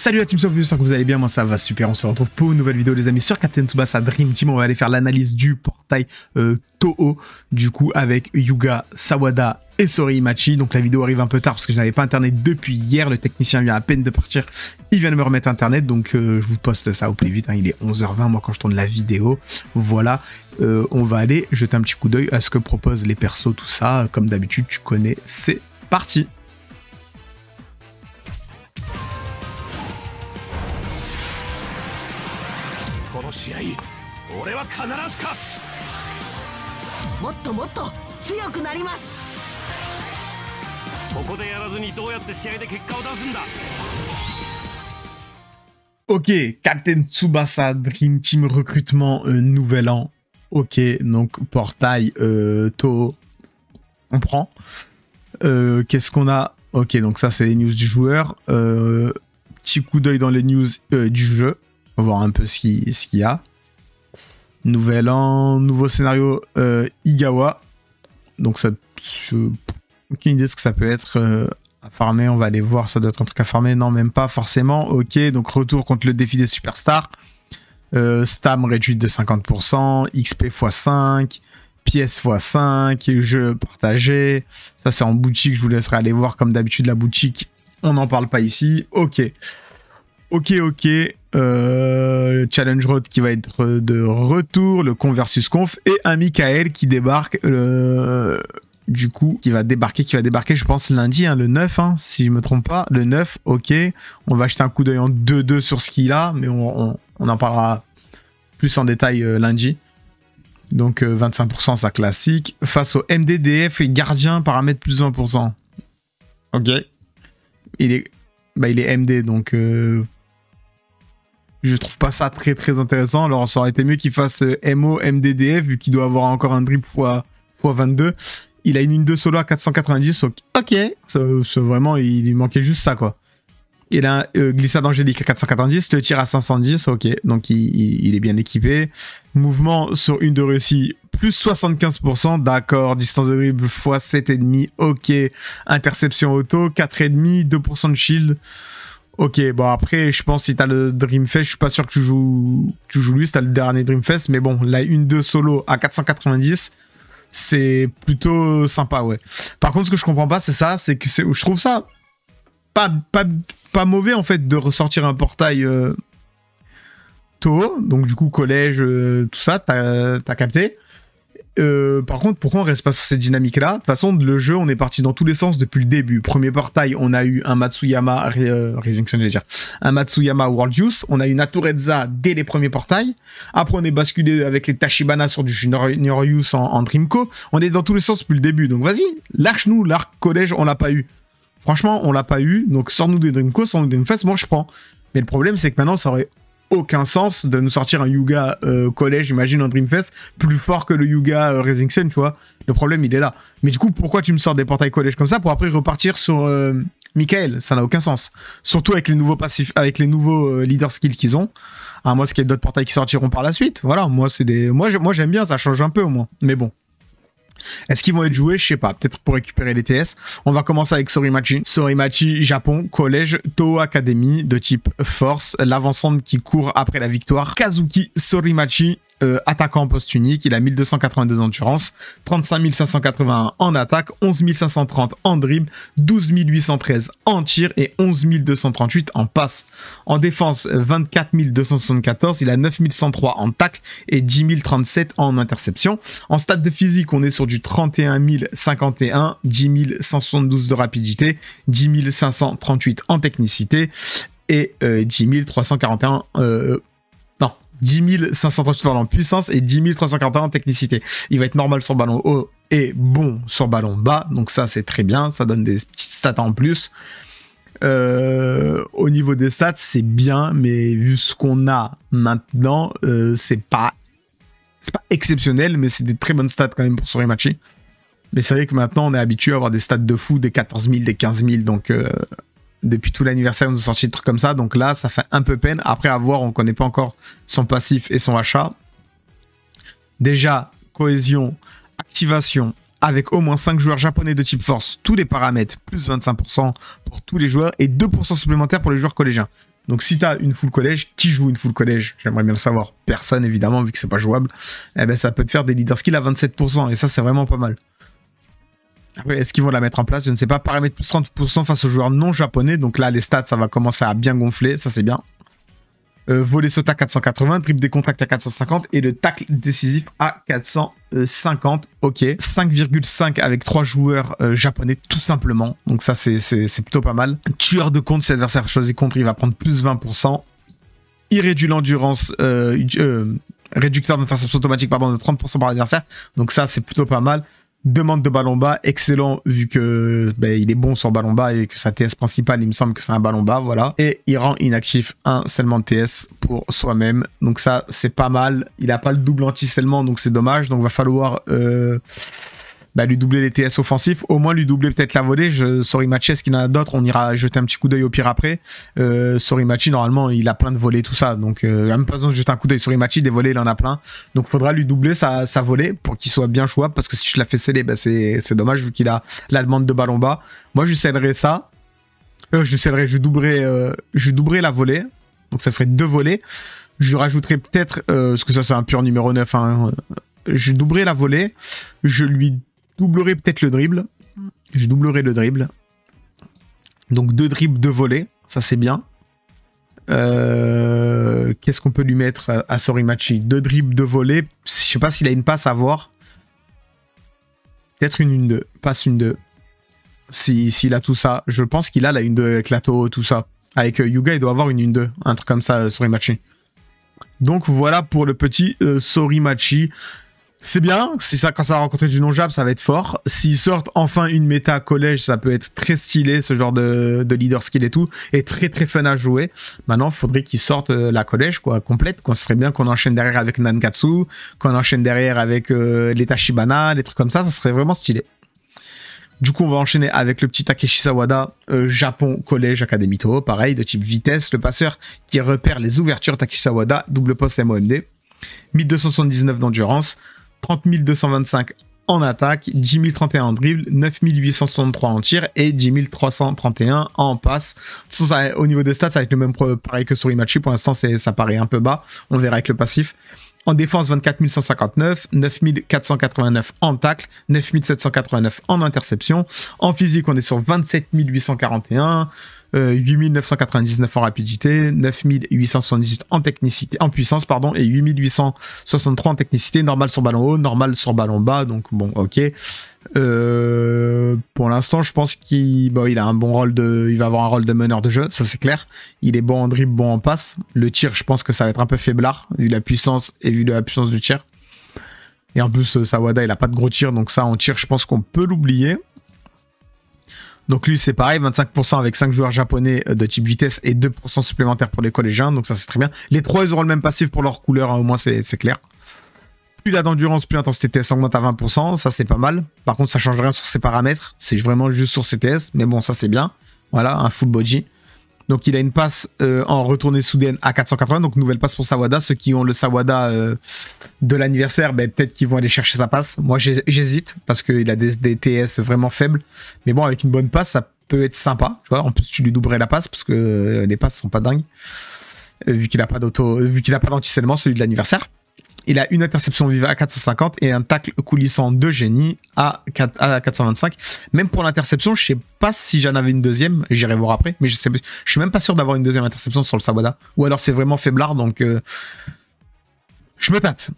Salut à Soft, j'espère que vous allez bien, moi ça va super, on se retrouve pour une nouvelle vidéo les amis sur Captain Tsubasa Dream Team, on va aller faire l'analyse du portail euh, Toho, du coup avec Yuga, Sawada et Sorimachi, donc la vidéo arrive un peu tard parce que je n'avais pas internet depuis hier, le technicien vient à peine de partir, il vient de me remettre internet, donc euh, je vous poste ça au plus vite, hein. il est 11h20 moi quand je tourne la vidéo, voilà, euh, on va aller jeter un petit coup d'œil à ce que proposent les persos, tout ça, comme d'habitude tu connais, c'est parti この試合俺は必ず勝つもっともっと強くなりますここでやらずにどうやって試合で結果を出すんだ Ok, Captain Tsubasa Dream Team recrutement euh, nouvel an. Ok, donc portail euh, Toho, on prend. Euh, Qu'est-ce qu'on a Ok, donc ça c'est les news du joueur. Euh, petit coup d'œil dans les news euh, du jeu. Voir un peu ce qu'il ce y a. Nouvel an, nouveau scénario euh, Igawa. Donc ça, je, aucune idée de ce que ça peut être. euh, à farmer, on va aller voir, ça doit être un truc à farmer, non même pas forcément, ok, donc retour contre le défi des superstars, euh, stam réduite de 50%, XP x5, pièces x5, jeu partagé, ça c'est en boutique, je vous laisserai aller voir comme d'habitude la boutique, on n'en parle pas ici, ok, ok, ok, euh, Challenge Road qui va être de retour, le con versus conf, et un Michael qui débarque, euh, du coup, qui va débarquer, qui va débarquer, je pense, lundi, hein, le 9, hein, si je me trompe pas. Le 9, ok. On va jeter un coup d'œil en 2-2 sur ce qu'il a, mais on, en parlera plus en détail euh, lundi. Donc euh, 25%, ça classique. Face au MDDF et gardien, paramètre plus 20%. Ok. Il est, bah, il est MD, donc je trouve pas ça très très intéressant. Alors ça aurait été mieux qu'il fasse euh, MO, MDDF, vu qu'il doit avoir encore un drip x, x 22. Il a une une 2 solo à 490. Ok, ça, vraiment, il, manquait juste ça, quoi. Il a un euh, glissade angélique à 490, le tir à 510, ok. Donc il, il- est bien équipé. Mouvement sur une de réussi, plus 75%, d'accord. Distance de dribble x 7,5, ok. Interception auto, 4,5, 2% de shield. Ok, bon après, je pense si t'as le Dreamfest, je suis pas sûr que tu joues, que tu joues lui, si t'as le dernier Dreamfest, mais bon, la 1-2 solo à 490, c'est plutôt sympa, ouais. Par contre, ce que je comprends pas, c'est ça, c'est que c'est, je trouve ça pas, pas, pas mauvais en fait de ressortir un portail euh, Toho, donc du coup collège, euh, tout ça, t'as as capté. Euh, par contre, pourquoi on reste pas sur cette dynamique-là De toute façon, le jeu, on est parti dans tous les sens depuis le début. Premier portail, on a eu un Matsuyama, euh, Rising Sun, j'allais dire, un Matsuyama World Youth. On a eu une Atureza dès les premiers portails. Après, on est basculé avec les Tachibana sur du Junior, Youth en, en Dreamco. On est dans tous les sens depuis le début. Donc vas-y, lâche-nous l'arc collège, on l'a pas eu. Franchement, on l'a pas eu. Donc sors-nous des Dreamco, sors-nous des Dreamfest, moi je prends. Mais le problème, c'est que maintenant, ça aurait aucun sens de nous sortir un Yuga euh, collège, j'imagine, en Dreamfest, plus fort que le Yuga euh, Rising Sun, tu vois. Le problème, il est là. Mais du coup, pourquoi tu me sors des portails collège comme ça pour après repartir sur euh, Michael? Ça n'a aucun sens. Surtout avec les nouveaux passifs, avec les nouveaux euh, leader skills qu'ils ont. À moi, ce qu'il y a d'autres portails qui sortiront par la suite. Voilà, moi, c'est des. Moi, j'aime bien, ça change un peu au moins. Mais bon. Est-ce qu'ils vont être joués? Je sais pas. Peut-être pour récupérer les TS. On va commencer avec Sorimachi. Sorimachi, Japon, collège, Toho Academy de type Force. L'avancante qui court après la victoire. Kazuki Sorimachi, euh, attaquant en poste unique. Il a 1282 d'endurance, 35 581 en attaque, 11 530 en dribble, 12 813 en tir et 11 238 en passe. En défense, 24 274. Il a 9 103 en tacle et 10 037 en interception. En stade de physique, on est sur du 31 051, 10 172 de rapidité, 10 538 en technicité et euh, 10 341 euh, 10 538 pardon, en puissance et 10 341 en technicité. Il va être normal sur ballon haut et bon sur ballon bas, donc ça c'est très bien, ça donne des petites stats en plus. Euh, au niveau des stats, c'est bien, mais vu ce qu'on a maintenant, euh, c'est pas c'est pas exceptionnel, mais c'est des très bonnes stats quand même pour Sorimachi. Mais c'est vrai que maintenant, on est habitué à avoir des stats de fou, des 14 000, des 15 000. Donc, euh, depuis tout l'anniversaire, on nous a sorti des trucs comme ça. Donc là, ça fait un peu peine. Après, à voir, on connaît pas encore son passif et son achat. Déjà, cohésion, activation, avec au moins 5 joueurs japonais de type force, tous les paramètres, plus 25% pour tous les joueurs et 2% supplémentaires pour les joueurs collégiens. Donc si tu as une full collège, qui joue une full collège? J'aimerais bien le savoir. Personne évidemment vu que c'est pas jouable. Eh ben ça peut te faire des leader skills à 27% et ça c'est vraiment pas mal. Après, est-ce qu'ils vont la mettre en place? Je ne sais pas. Paramètres plus 30% face aux joueurs non japonais. Donc là, les stats, ça va commencer à bien gonfler. Ça, c'est bien. Euh, voler saut à 480, dribble des contracts à 450 et le tacle décisif à 450. Ok. 5,5 avec 3 joueurs euh, japonais, tout simplement. Donc ça, c'est plutôt pas mal. Tueur de compte, si l'adversaire choisi contre, il va prendre plus 20%. Il réduit l'endurance, euh, réducteur d'interception automatique pardon, de 30% par adversaire. Donc ça, c'est plutôt pas mal. Demande de ballon bas, excellent vu que ben, il est bon sur ballon bas et que sa TS principale, il me semble que c'est un ballon bas, voilà. Et il rend inactif un scellement de TS pour soi-même. Donc ça, c'est pas mal. Il a pas le double anti-scellement, donc c'est dommage. Donc va falloir euh, bah, lui doubler les TS offensifs, au moins lui doubler peut-être la volée. Je, Sorimachi, est-ce qu'il en a d'autres On ira jeter un petit coup d'œil au pire après. Euh, Sorimachi, normalement, il a plein de volets, tout ça. Donc, euh, même pas besoin de jeter un coup d'œil. Sorimachi, des volets, il en a plein. Donc, faudra lui doubler sa, sa volée pour qu'il soit bien jouable. Parce que si tu l'as fait sceller, bah, c'est dommage vu qu'il a la demande de ballon bas. Moi, je lui ça. Euh, je lui je doublerai, euh, je doublerai la volée. Donc, ça ferait deux volets. Je rajouterai peut-être, euh, parce que ça, c'est un pur numéro 9. Hein, je doublerai la volée. Je lui doublerai peut-être le dribble. Je doublerai le dribble. Donc deux dribbles, deux volets. Ça, c'est bien. Euh, qu'est-ce qu'on peut lui mettre à Sorimachi? Deux dribbles, deux volets. Je sais pas s'il a une passe à voir. Peut-être une 1-2. Passe une 2. S'il a tout ça. Je pense qu'il a la 1-2 avec Lato, tout ça. Avec euh, Yuga, il doit avoir une 1-2. Un truc comme ça, euh, Sorimachi. Donc voilà pour le petit Sorimachi. C'est bien, si ça, quand ça va rencontrer du non-jab, ça va être fort. S'ils sortent enfin une méta collège, ça peut être très stylé, ce genre de, de leader skill et tout, et très très fun à jouer. Maintenant, faudrait qu'ils sortent euh, la collège, quoi, complète, quoi. Ce serait bien qu'on enchaîne derrière avec Nankatsu, qu'on enchaîne derrière avec euh, les Tashibana, les trucs comme ça, ça serait vraiment stylé. Du coup, on va enchaîner avec le petit Takeshi Sawada, euh, Japon Collège Academito, pareil, de type vitesse, le passeur qui repère les ouvertures Takeshi Sawada, double poste MOND, 1279 d'endurance, 30 225 en attaque, 10 031 en dribble, 9 863 en tir et 10 331 en passe. au niveau des stats, ça va être le même pareil que sur Imachi. Pour l'instant, ça paraît un peu bas. On verra avec le passif. En défense, 24 159, 9 489 en tacle, 9 789 en interception. En physique, on est sur 27 841. 8999 euh, en rapidité, 9878 en technicité, en puissance, pardon, et 8863 en technicité, normal sur ballon haut, normal sur ballon bas, donc bon, ok. Euh, pour l'instant, je pense qu'il il a un bon rôle de, il va avoir un rôle de meneur de jeu, ça c'est clair. Il est bon en dribble, bon en passe. Le tir, je pense que ça va être un peu faiblard vu la puissance et vu la puissance du tir. Et en plus, Sawada, il a pas de gros tir, donc ça en tir, je pense qu'on peut l'oublier. Donc lui, c'est pareil, 25% avec 5 joueurs japonais euh, de type vitesse et 2% supplémentaires pour les collégiens. Donc ça, c'est très bien. Les trois, ils auront le même passif pour leur couleur, hein, au moins, c'est clair. Plus la d'endurance, plus l'intensité TS augmente à 20%. Ça, c'est pas mal. Par contre, ça change rien sur ses paramètres. C'est vraiment juste sur CTS. Mais bon, ça, c'est bien. Voilà, un full body. Donc il a une passe euh, en retournée soudaine à 480, donc nouvelle passe pour Sawada. Ceux qui ont le Sawada euh, de l'anniversaire, ben, peut-être qu'ils vont aller chercher sa passe. Moi j'hésite parce qu'il a des, TS vraiment faibles. Mais bon, avec une bonne passe, ça peut être sympa. Tu vois, en plus tu lui doublerais la passe parce que euh, les passes sont pas dingues. vu qu'il a pas d'auto, vu qu'il a pas d'anticellement, celui de l'anniversaire. Il a une interception vive à 450 et un tacle coulissant de génie à, 425. Même pour l'interception, je sais pas si j'en avais une deuxième, j'irai voir après, mais je, sais, je suis même pas sûr d'avoir une deuxième interception sur le Sabada. Ou alors c'est vraiment faiblard, donc euh, je me tâte.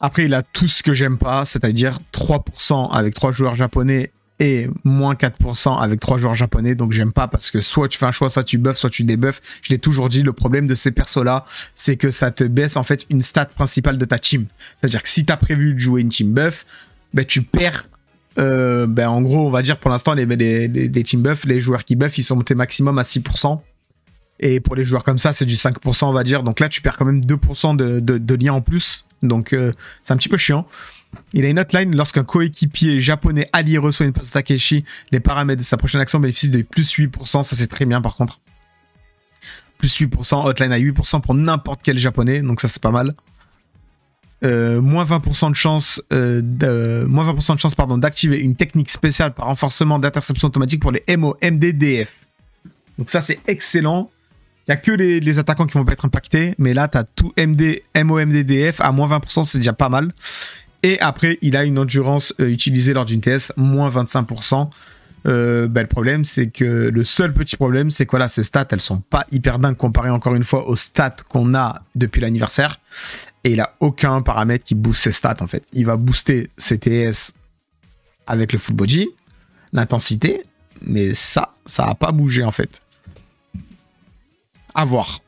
Après, il a tout ce que j'aime pas, c'est-à-dire 3% avec 3 joueurs japonais et moins 4% avec trois joueurs japonais. Donc j'aime pas parce que soit tu fais un choix, soit tu buffes, soit tu débuffes. Je l'ai toujours dit, le problème de ces persos-là, c'est que ça te baisse en fait une stat principale de ta team. C'est-à-dire que si tu as prévu de jouer une team buff, ben, tu perds euh, ben, en gros, on va dire pour l'instant, les, les, team buff, les joueurs qui buff, ils sont montés maximum à 6%. Et pour les joueurs comme ça, c'est du 5%, on va dire. Donc là, tu perds quand même 2% de, de, de en plus. Donc euh, c'est un petit peu chiant. Il a une hotline lorsqu'un coéquipier japonais allié reçoit une passe de Takeshi. Les paramètres de sa prochaine action bénéficient de plus 8%. Ça, c'est très bien par contre. Plus 8%, hotline à 8% pour n'importe quel japonais. Donc, ça, c'est pas mal. Euh, moins 20% de chance, euh, de, moins 20% de chance pardon, d'activer une technique spéciale par renforcement d'interception automatique pour les MO, MD, DF. Donc ça c'est excellent. Il y a que les, attaquants qui vont pas être impactés, mais là, tu as tout MD, à moins 20%, c'est déjà pas mal. Et après, il a une endurance euh, utilisée lors d'une TS, moins 25%. Euh, bah, le problème, c'est que le seul petit problème, c'est que voilà, ces stats, elles sont pas hyper dingues comparées encore une fois aux stats qu'on a depuis l'anniversaire. Et il a aucun paramètre qui booste ses stats en fait. Il va booster ses TS avec le full body, l'intensité, mais ça, ça a pas bougé en fait. À voir.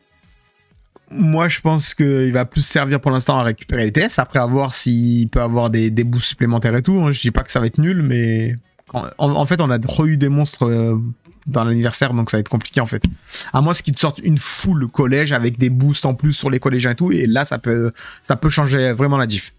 Moi, je pense qu'il va plus servir pour l'instant à récupérer les TS. Après, à voir s'il peut avoir des, boosts supplémentaires et tout. hein. Je dis pas que ça va être nul, mais en, fait, on a trop eu des monstres euh, dans l'anniversaire, donc ça va être compliqué en fait. À moins qu'ils te sortent une full collège avec des boosts en plus sur les collégiens et tout, et là, ça peut, ça peut changer vraiment la diff.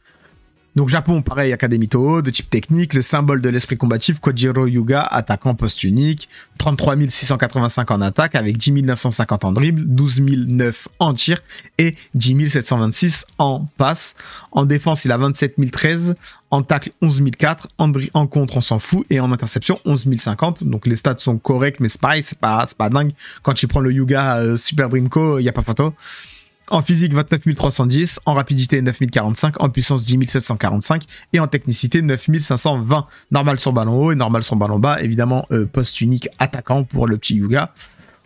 Donc Japon, pareil, Académie Toho, de type technique, le symbole de l'esprit combatif, Kojiro Yuga, attaquant poste unique, 33 685 en attaque avec 10 950 en dribble, 12 009 en tir et 10 726 en passe. En défense, il a 27 013, en tacle 11 004, en, contre, on s'en fout, et en interception 11 050. Donc les stats sont corrects, mais c'est pareil, c'est pas, pas dingue. Quand tu prends le Yuga euh, Super Dreamco, il n'y a pas photo. En physique, 29 310. En rapidité, 9 045. En puissance, 10 745. Et en technicité, 9 520. Normal sur ballon haut et normal sur ballon bas. Évidemment, euh, poste unique attaquant pour le petit Yuga.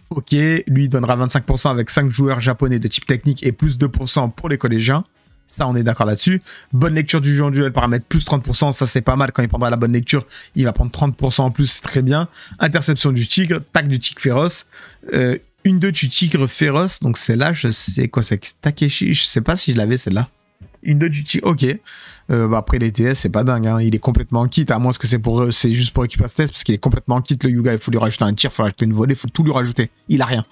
Ok, lui donnera 25% avec 5 joueurs japonais de type technique et plus 2% pour les collégiens. Ça, on est d'accord là-dessus. Bonne lecture du jeu en duel, paramètre plus 30%. Ça, c'est pas mal. Quand il prendra la bonne lecture, il va prendre 30% en plus. C'est très bien. Interception du tigre, tac du tigre féroce. Euh, une de du tigre féroce. Donc, c'est là, je sais quoi, c'est Takeshi. Je sais pas si je l'avais celle-là. Une de du tigre, ok. Euh, bah, après, les TS, c'est pas dingue. hein. Il est complètement en kit. À moins que c'est pour, euh, c'est juste pour récupérer ce test. Parce qu'il est complètement en kit, le Yuga. Il faut lui rajouter un tir, il faut rajouter une volée, il faut tout lui rajouter. Il a rien.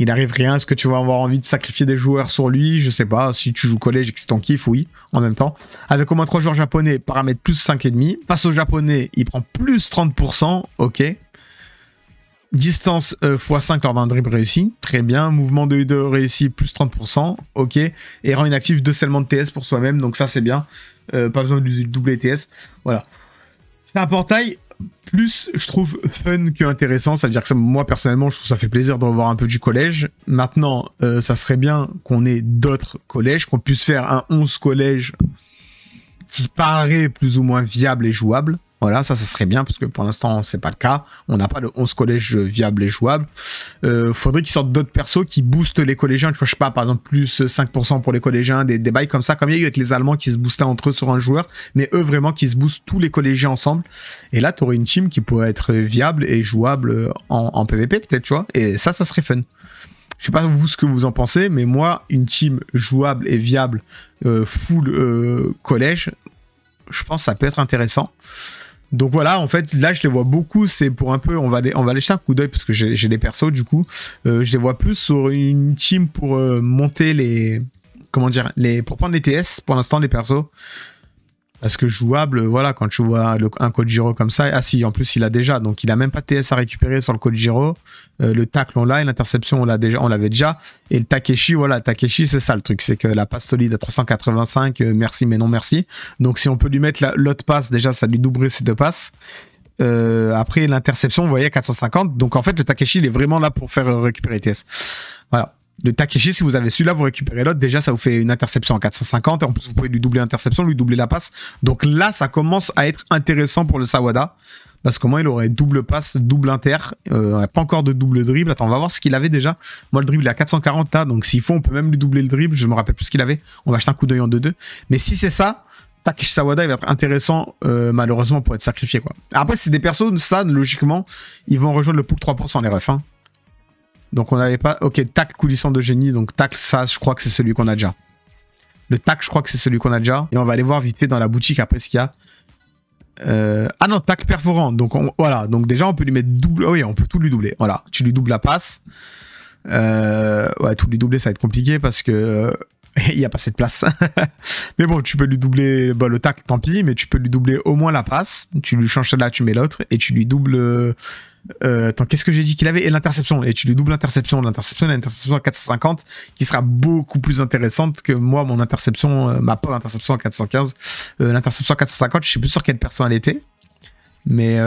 Il arrive rien. Est-ce que tu vas avoir envie de sacrifier des joueurs sur lui? Je sais pas. Si tu joues collège et que c'est ton kiff, oui, en même temps. Avec au moins 3 joueurs japonais, paramètre plus 5,5. Face aux japonais, il prend plus 30%. Ok. Distance euh, x5 lors d'un dribble réussi. Très bien. Mouvement de 2 réussi, plus 30%. Ok. Et rend inactif deux seulement de TS pour soi-même. Donc ça, c'est bien. Euh, pas besoin de doubler TS. Voilà. C'est un portail plus, je trouve, fun que intéressant. C'est-à-dire que ça, moi, personnellement, je trouve que ça fait plaisir de revoir un peu du collège. Maintenant, euh, ça serait bien qu'on ait d'autres collèges, qu'on puisse faire un 11 collège qui paraît plus ou moins viable et jouable. Voilà, ça, ça serait bien, parce que pour l'instant, c'est pas le cas. On n'a pas de 11 collèges viables et jouables. Euh, faudrait qu'ils sortent d'autres persos qui boostent les collégiens. Tu vois, je sais pas, par exemple, plus 5% pour les collégiens, des, des bails comme ça, comme il y a eu avec les Allemands qui se boostaient entre eux sur un joueur, mais eux vraiment qui se boostent tous les collégiens ensemble. Et là, tu aurais une team qui pourrait être viable et jouable en, en PvP, peut-être, tu vois. Et ça, ça serait fun. Je sais pas vous ce que vous en pensez, mais moi, une team jouable et viable, euh, full euh, collège, je pense que ça peut être intéressant. Donc voilà, en fait, là, je les vois beaucoup. C'est pour un peu, on va aller, on un coup d'œil parce que j'ai les persos du coup. Euh, je les vois plus sur une team pour euh, monter les, comment dire, les, pour prendre les TS. Pour l'instant, les persos. Parce que jouable, voilà, quand tu vois un code Giro comme ça, ah si, en plus il a déjà, donc il a même pas de TS à récupérer sur le code Giro. Euh, le tacle on l'a et l'interception on l'a déjà, on l'avait déjà. Et le Takeshi, voilà, Takeshi c'est ça le truc, c'est que la passe solide à 385, euh, merci mais non merci. Donc si on peut lui mettre la- l'autre passe, déjà ça lui doublerait ses deux passes. Euh, après l'interception, vous voyez 450. Donc en fait le Takeshi il est vraiment là pour faire récupérer TS. Voilà. Le Takeshi, si vous avez celui-là, vous récupérez l'autre. Déjà, ça vous fait une interception à 450. Et en plus, vous pouvez lui doubler l'interception, lui doubler la passe. Donc là, ça commence à être intéressant pour le Sawada. Parce qu'au moins, il aurait double passe, double inter. Euh, pas encore de double dribble. Attends, on va voir ce qu'il avait déjà. Moi, le dribble, est à 440 là. Donc s'il faut, on peut même lui doubler le dribble. Je me rappelle plus ce qu'il avait. On va acheter un coup d'œil en 2-2. Mais si c'est ça, Takeshi Sawada, il va être intéressant, euh, malheureusement, pour être sacrifié. Quoi. Après, c'est des persos, ça, logiquement, ils vont rejoindre le pool 3% les refs. Hein. Donc on n'avait pas. Ok, tac coulissant de génie. Donc tac, ça, je crois que c'est celui qu'on a déjà. Le tac, je crois que c'est celui qu'on a déjà. Et on va aller voir vite fait dans la boutique après ce qu'il y a. Euh, Ah non, tac perforant. Donc on- voilà. Donc déjà, on peut lui mettre double. oui, on peut tout lui doubler. Voilà. Tu lui doubles la passe. Euh, Ouais, tout lui doubler, ça va être compliqué parce que. euh, Il n'y a pas cette place. mais bon, tu peux lui doubler bah, le tac, tant pis, mais tu peux lui doubler au moins la passe. Tu lui changes celle-là, tu mets l'autre, et tu lui doubles. Euh, attends, qu'est-ce que j'ai dit qu'il avait? Et l'interception. Et tu lui doubles l'interception. L'interception, l'interception à 450, qui sera beaucoup plus intéressante que moi, mon interception, euh, ma pauvre interception à 415. Euh, l'interception à 450, je sais plus sur quelle personne elle était. Mais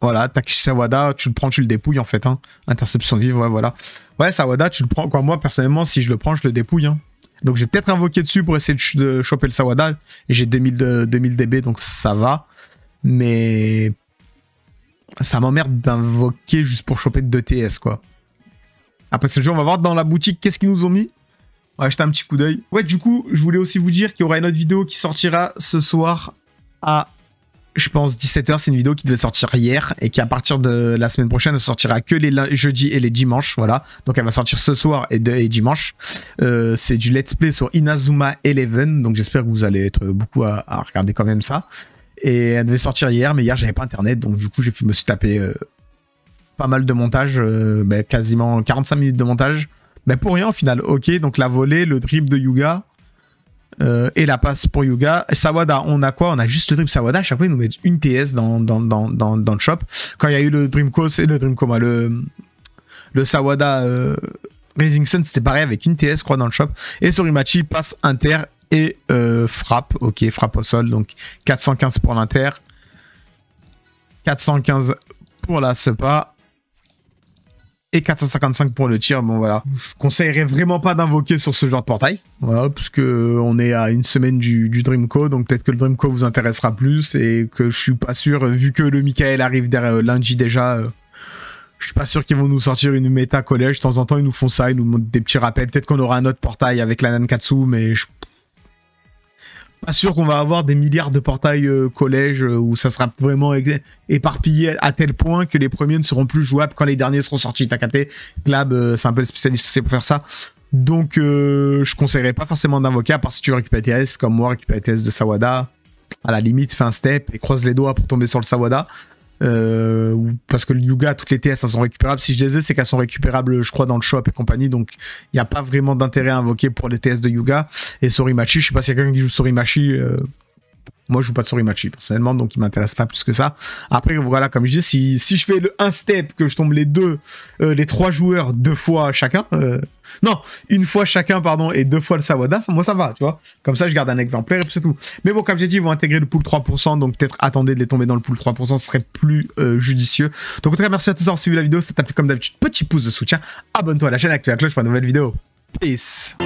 Voilà, Takeshi Sawada, tu le prends, tu le dépouilles en fait. Hein. Interception de vivre, ouais, voilà. Ouais, Sawada, tu le prends. Quoi, moi, personnellement, si je le prends, je le dépouille. Hein. Donc, j'ai peut-être invoqué dessus pour essayer de, choper le Sawada. J'ai 2000, de, 2000 dB, donc ça va. Mais ça m'emmerde d'invoquer juste pour choper 2 TS, quoi. Après ce jeu, on va voir dans la boutique qu'est-ce qu'ils nous ont mis. On va jeter un petit coup d'œil. Ouais, du coup, je voulais aussi vous dire qu'il y aura une autre vidéo qui sortira ce soir à, je pense, 17h. C'est une vidéo qui devait sortir hier et qui, à partir de la semaine prochaine, ne sortira que les jeudis et les dimanches. Voilà. Donc, elle va sortir ce soir et, dimanche. Euh, c'est du let's play sur Inazuma Eleven. Donc, j'espère que vous allez être beaucoup à, regarder quand même ça. Et elle devait sortir hier, mais hier, j'avais pas internet. Donc, du coup, je me suis tapé euh, pas mal de montage, euh, ben, quasiment 45 minutes de montage. Mais pour rien au final. Ok, donc la volée, le dribble de Yuga euh, et la passe pour Yuga. Sawada, on a quoi? On a juste le dribble Sawada. À chaque fois, ils nous mettent une TS dans, le shop. Quand il y a eu le Dreamco, c'est le Dreamco, le, le Sawada Rising Sun, c'était pareil avec une TS, je dans le shop. Et Sorimachi passe inter et euh, frappe. Ok, frappe au sol. Donc 415 pour l'inter. 415 pour la SEPA et 455 pour le tir. Bon voilà, je conseillerais vraiment pas d'invoquer sur ce genre de portail. Voilà, puisque on est à une semaine du, du Dreamco, donc peut-être que le Dreamco vous intéressera plus et que je suis pas sûr, vu que le Michael arrive derrière, euh, lundi déjà. Euh, je suis pas sûr qu'ils vont nous sortir une méta collège. De temps en temps, ils nous font ça, ils nous montrent des petits rappels. Peut-être qu'on aura un autre portail avec la Nankatsu, mais je pas sûr qu'on va avoir des milliards de portails euh, collège euh, où ça sera vraiment éparpillé à tel point que les premiers ne seront plus jouables quand les derniers seront sortis. T'as capté? Glab, euh, c'est un peu le spécialiste c'est pour faire ça. Donc, je conseillerais pas forcément d'invoquer, à part si tu récupères TS, comme moi, récupérer TS de Sawada. À la limite, fais un step et croise les doigts pour tomber sur le Sawada. Euh, parce que le Yuga, toutes les TS, elles sont récupérables. Si je les ai, c'est qu'elles sont récupérables, je crois, dans le shop et compagnie. Donc, il n'y a pas vraiment d'intérêt à invoquer pour les TS de Yuga. Et Sorimachi, je sais pas s'il y a quelqu'un qui joue Sorimachi. Euh, moi, je joue pas de Sorimachi personnellement, donc il m'intéresse pas plus que ça. Après, voilà, comme je dis, si, je fais le 1 step, que je tombe les deux, euh, les trois joueurs deux fois chacun, non, une fois chacun, pardon, et deux fois le Sawada, moi ça va, tu vois. Comme ça, je garde un exemplaire et puis c'est tout. Mais bon, comme j'ai dit, ils vont intégrer le pool 3%, donc peut-être attendez de les tomber dans le pool 3%, ce serait plus euh, judicieux. Donc en tout cas, merci à tous d'avoir suivi la vidéo. Ça t'a plu comme d'habitude, petit pouce de soutien. Abonne-toi à la chaîne, active la cloche pour une nouvelle vidéo. Peace.